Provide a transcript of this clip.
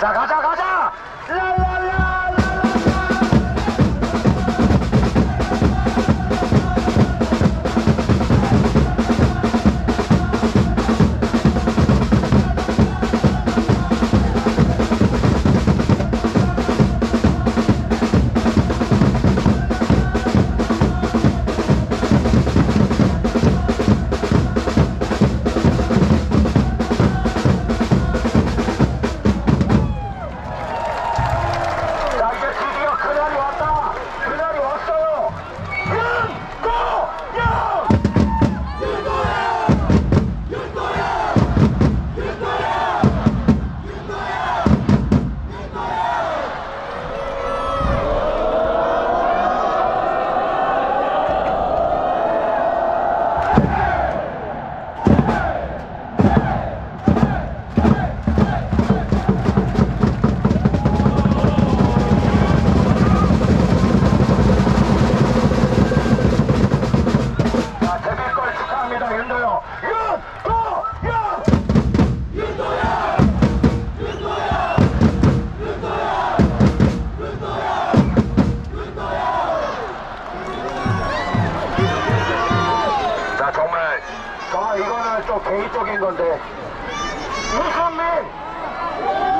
打打打！ 좀 개인적인 건데. 무슨 민!